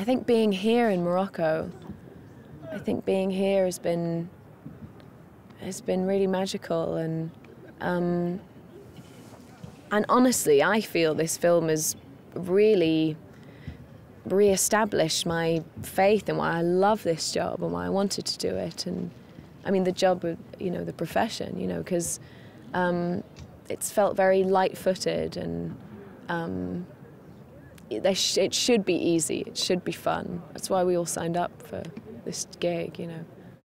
I think being here in Morocco, I think being here has been has been really magical and um, and honestly, I feel this film has really re-established my faith and why I love this job and why I wanted to do it. And I mean, the job, you know, the profession, you know, because um, it's felt very light-footed and um, it should be easy. It should be fun. That's why we all signed up for this gig, you know.